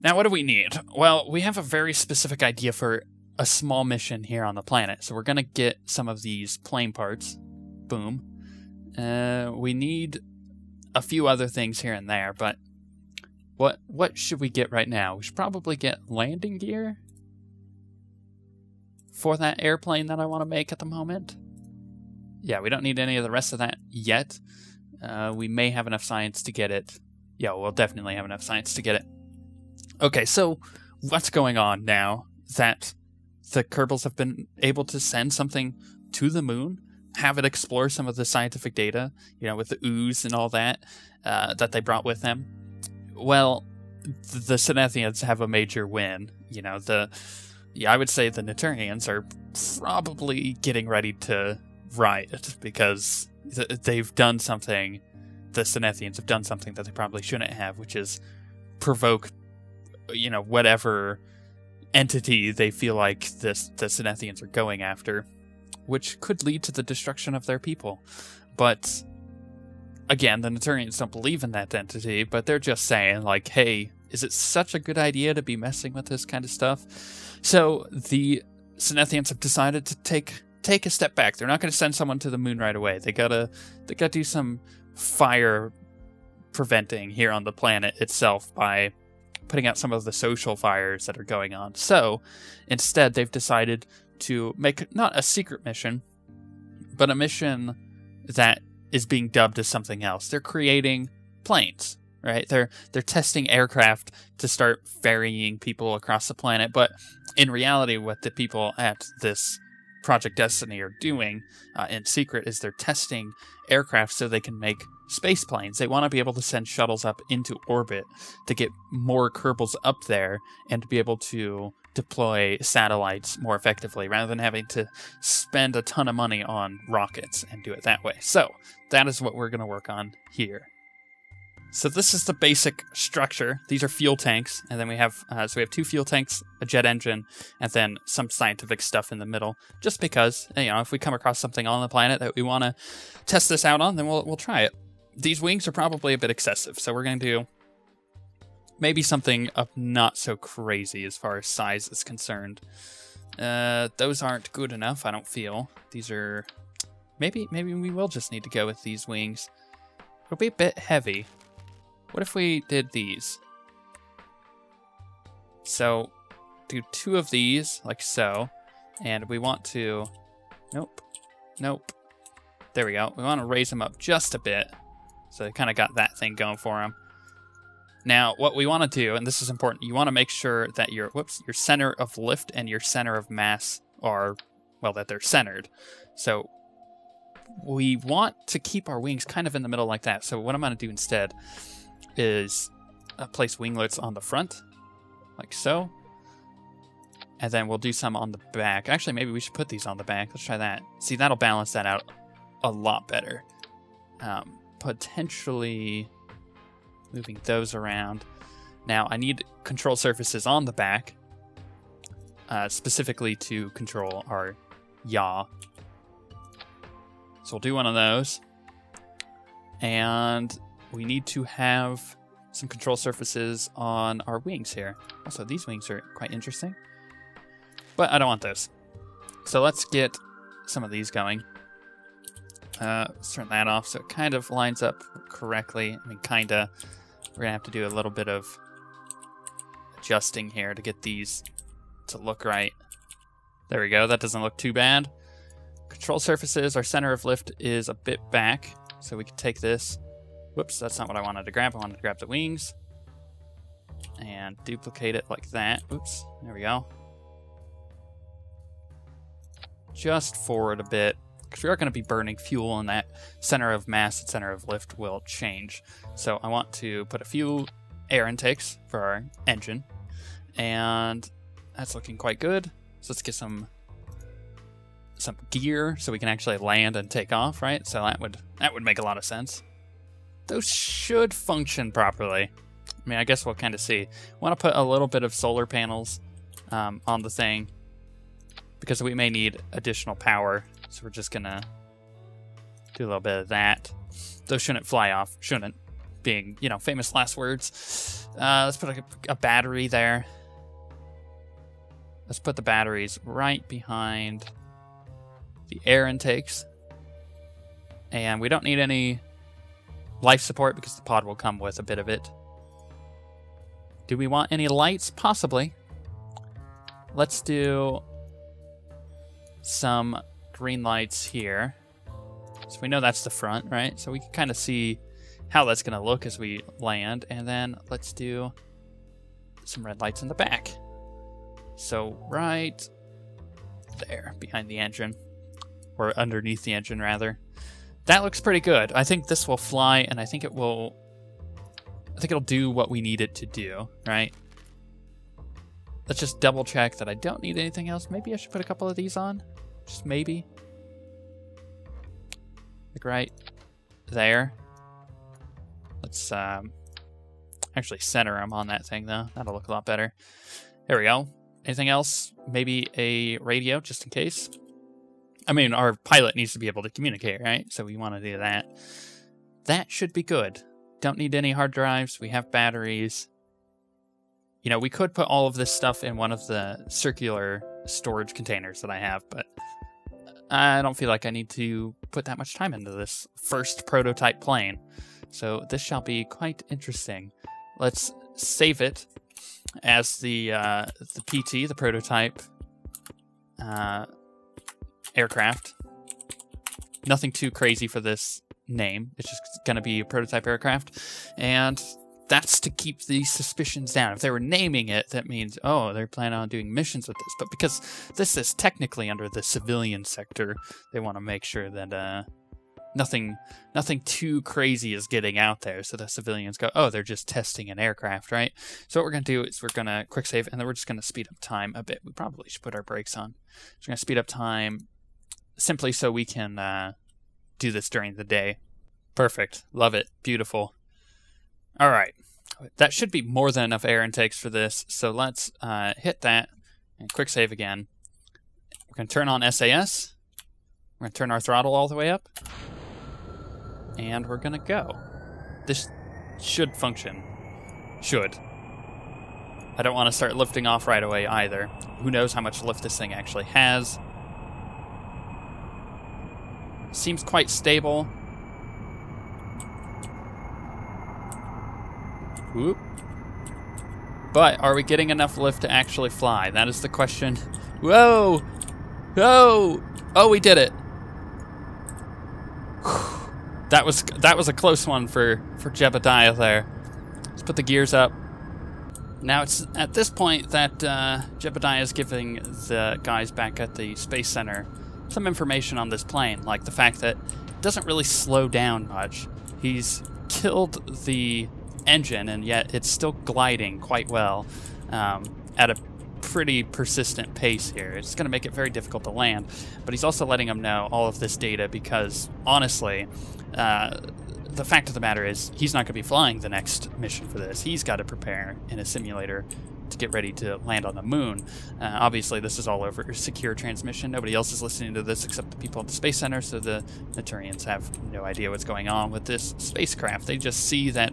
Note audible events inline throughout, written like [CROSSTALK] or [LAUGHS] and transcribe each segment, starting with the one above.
Now, what do we need? Well, we have a very specific idea for a small mission here on the planet. So we're going to get some of these plane parts. Boom. Uh, we need a few other things here and there, but what what should we get right now? We should probably get landing gear for that airplane that I want to make at the moment. Yeah, we don't need any of the rest of that yet. Uh, we may have enough science to get it. Yeah, we'll definitely have enough science to get it. Okay, so what's going on now that the Kerbals have been able to send something to the moon, have it explore some of the scientific data, you know, with the ooze and all that uh, that they brought with them? Well, the Senethians have a major win. You know, the yeah, I would say the Naturians are probably getting ready to riot [LAUGHS] because th- they've done something. The Senethians have done something that they probably shouldn't have, which is provoke you know whatever entity they feel like this the Senethians are going after, which could lead to the destruction of their people. But again, the Naturians don't believe in that entity, but they're just saying like, "Hey, is it such a good idea to be messing with this kind of stuff?" So the Senethians have decided to take take a step back. They're not going to send someone to the moon right away. They gotta they gotta do some fire preventing here on the planet itself by putting out some of the social fires that are going on. So instead, they've decided to make not a secret mission, but a mission that is being dubbed as something else. They're creating planes, right? They're they're testing aircraft to start ferrying people across the planet, but in reality, what the people at this Project Destiny are doing uh, in secret is they're testing aircraft so they can make space planes. They want to be able to send shuttles up into orbit to get more Kerbals up there and to be able to deploy satellites more effectively rather than having to spend a ton of money on rockets and do it that way. So, that is what we're going to work on here. So this is the basic structure. These are fuel tanks, and then we have uh, so we have two fuel tanks, a jet engine, and then some scientific stuff in the middle. Just because you know, if we come across something on the planet that we want to test this out on, then we'll we'll try it. These wings are probably a bit excessive, so we're going to do maybe something up not so crazy as far as size is concerned. Uh, those aren't good enough. I don't feel these are. Maybe maybe we will just need to go with these wings. It'll be a bit heavy. What if we did these? So, do two of these, like so, and we want to, nope, nope, there we go. We want to raise them up just a bit, so they kind of got that thing going for them. Now, what we want to do, and this is important, you want to make sure that your, whoops, your center of lift and your center of mass are, well, that they're centered. So we want to keep our wings kind of in the middle like that. So what I'm going to do instead is uh, place winglets on the front, like so. And then we'll do some on the back. Actually, maybe we should put these on the back. Let's try that. See, that'll balance that out a lot better. Um, potentially moving those around. Now, I need control surfaces on the back, uh, specifically to control our yaw. So we'll do one of those. And we need to have some control surfaces on our wings here. Also, these wings are quite interesting. But I don't want those. So let's get some of these going. Uh, let's turn that off so it kind of lines up correctly. I mean, kinda. We're gonna have to do a little bit of adjusting here to get these to look right. There we go. That doesn't look too bad. Control surfaces, our center of lift is a bit back, so we can take this Whoops, that's not what I wanted to grab. I wanted to grab the wings and duplicate it like that. Oops, there we go. Just forward a bit, because we are going to be burning fuel, and that center of mass and center of lift will change. So I want to put a few air intakes for our engine, and that's looking quite good. So let's get some some gear so we can actually land and take off, right? So that would that would make a lot of sense those should function properly. I mean, I guess we'll kind of see. want to put a little bit of solar panels um, on the thing because we may need additional power. So we're just going to do a little bit of that. those shouldn't fly off. Shouldn't, being you know famous last words. Uh, let's put a, a battery there. Let's put the batteries right behind the air intakes. And we don't need any life support because the pod will come with a bit of it. Do we want any lights? Possibly. Let's do some green lights here. So we know that's the front, right? So we can kind of see how that's going to look as we land. And then let's do some red lights in the back. So right there, behind the engine. Or underneath the engine, rather. That looks pretty good. I think this will fly, and I think it will... I think it'll do what we need it to do, right? Let's just double check that I don't need anything else. Maybe I should put a couple of these on. Just maybe. Like right there. Let's um, actually center them on that thing, though. That'll look a lot better. There we go. Anything else? Maybe a radio, just in case. I mean, our pilot needs to be able to communicate, right? So we want to do that. That should be good. Don't need any hard drives. We have batteries. You know, we could put all of this stuff in one of the circular storage containers that I have, but I don't feel like I need to put that much time into this first prototype plane. So this shall be quite interesting. Let's save it as the uh, the PT, the prototype uh, aircraft. Nothing too crazy for this name. It's just going to be a prototype aircraft. And that's to keep these suspicions down. If they were naming it, that means, oh, they're planning on doing missions with this. But because this is technically under the civilian sector, they want to make sure that uh, nothing nothing too crazy is getting out there so the civilians go oh they're just testing an aircraft right so what we're going to do is we're going to quick save and then we're just going to speed up time a bit we probably should put our brakes on we're going to speed up time simply so we can uh, do this during the day perfect love it beautiful all right that should be more than enough air intakes for this so let's uh, hit that and quick save again we're going to turn on SAS we're going to turn our throttle all the way up and we're gonna go. This should function. Should. I don't want to start lifting off right away either. Who knows how much lift this thing actually has. Seems quite stable. Whoop. But are we getting enough lift to actually fly? That is the question. Whoa! Whoa! Oh, we did it! [SIGHS] That was that was a close one for for Jebediah there. Let's put the gears up. Now it's at this point that uh, Jebediah is giving the guys back at the space center some information on this plane, like the fact that it doesn't really slow down much. He's killed the engine, and yet it's still gliding quite well um, at a pretty persistent pace here. It's going to make it very difficult to land, but he's also letting them know all of this data because, honestly, uh, the fact of the matter is he's not going to be flying the next mission for this. He's got to prepare in a simulator to get ready to land on the moon. Uh, obviously, this is all over secure transmission. Nobody else is listening to this except the people at the Space Center, so the Naturians have no idea what's going on with this spacecraft. They just see that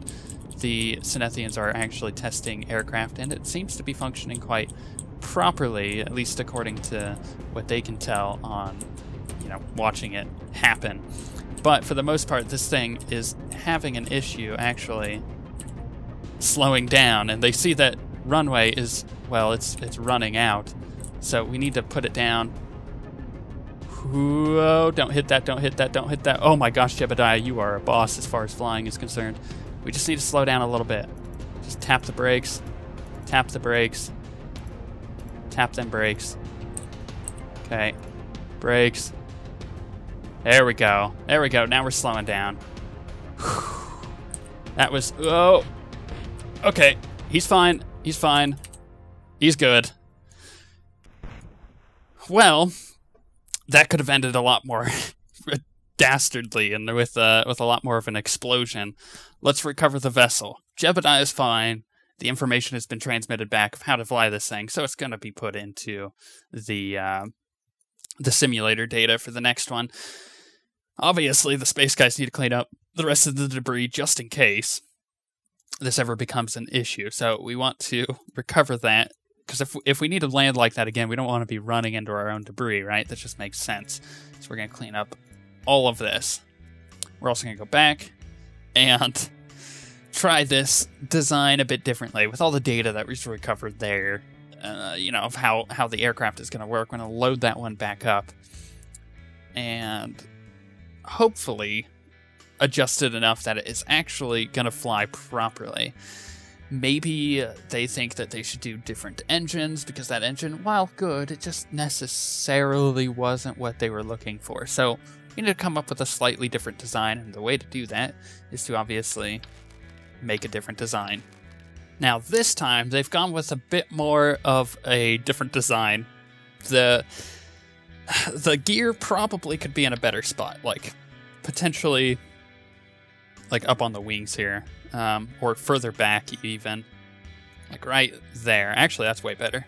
the Senethians are actually testing aircraft, and it seems to be functioning quite properly, at least according to what they can tell on, you know, watching it happen. But for the most part, this thing is having an issue actually slowing down, and they see that runway is well, it's it's running out, so we need to put it down. Whoa! Don't hit that! Don't hit that! Don't hit that! Oh my gosh, Jebediah, you are a boss as far as flying is concerned. We just need to slow down a little bit. Just tap the brakes, tap the brakes, tap them brakes. Okay, brakes. There we go. There we go. Now we're slowing down. that was... Oh. Okay. He's fine. He's fine. He's good. Well, that could have ended a lot more [LAUGHS] dastardly and with uh, with a lot more of an explosion. Let's recover the vessel. Jebediah is fine. The information has been transmitted back of how to fly this thing, so it's going to be put into the uh, the simulator data for the next one. Obviously, the space guys need to clean up the rest of the debris just in case this ever becomes an issue. So we want to [LAUGHS] recover that because if if we need to land like that again, we don't want to be running into our own debris, right? That just makes sense. So we're gonna clean up all of this. We're also gonna go back and [LAUGHS] try this design a bit differently with all the data that we've recovered there. Uh, you know of how how the aircraft is gonna work. We're gonna load that one back up and hopefully adjusted enough that it is actually going to fly properly. Maybe they think that they should do different engines because that engine, while good, it just necessarily wasn't what they were looking for. So we need to come up with a slightly different design, and the way to do that is to obviously make a different design. Now, this time they've gone with a bit more of a different design. The [SIGHS] the gear probably could be in a better spot, like potentially like up on the wings here, um, or further back even, like right there. Actually, that's way better.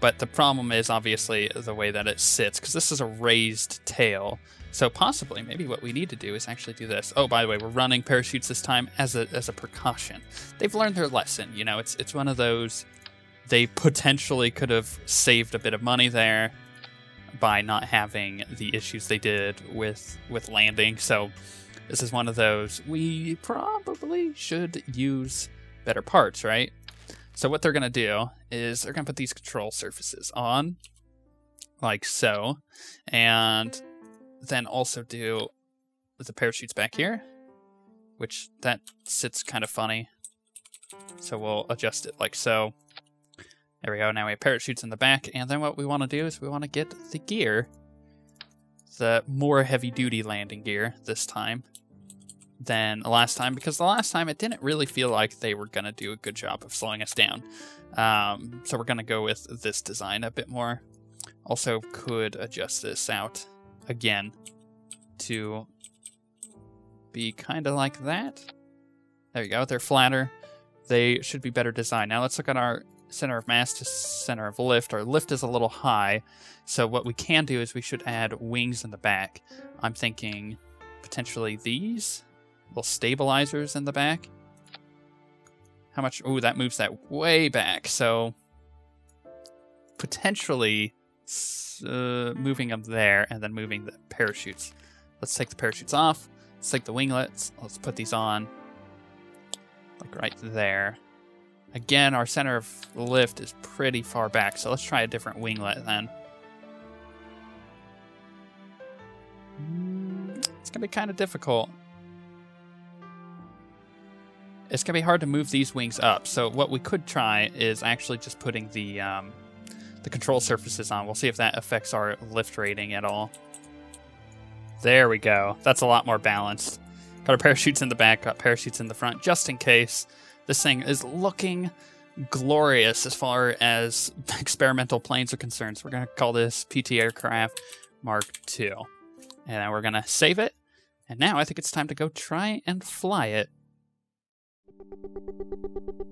But the problem is obviously the way that it sits, because this is a raised tail. So possibly, maybe what we need to do is actually do this. Oh, by the way, we're running parachutes this time as a as a precaution. They've learned their lesson. You know, it's it's one of those. They potentially could have saved a bit of money there by not having the issues they did with with landing. So this is one of those we probably should use better parts, right? So what they're going to do is they're going to put these control surfaces on like so and then also do the parachutes back here which that sits kind of funny. So we'll adjust it like so. There we go now we have parachutes in the back and then what we want to do is we want to get the gear the more heavy duty landing gear this time than the last time because the last time it didn't really feel like they were going to do a good job of slowing us down. Um, so we're going to go with this design a bit more. Also could adjust this out again to be kind of like that. There you go. They're flatter. They should be better designed. Now let's look at our center of mass to center of lift. Our lift is a little high, so what we can do is we should add wings in the back. I'm thinking potentially these little stabilizers in the back. How much? Oh, that moves that way back. So potentially uh, moving them there and then moving the parachutes. Let's take the parachutes off. Let's take the winglets. Let's put these on. Like right there. Again, our center of lift is pretty far back, so let's try a different winglet then. Mm, it's going to be kind of difficult it's going to be hard to move these wings up. So what we could try is actually just putting the um, the control surfaces on. We'll see if that affects our lift rating at all. There we go. That's a lot more balanced. Got our parachutes in the back, got parachutes in the front, just in case. This thing is looking glorious as far as [LAUGHS] experimental planes are concerned. So we're going to call this PT Aircraft Mark II. And we're going to save it. And now I think it's time to go try and fly it Thank you.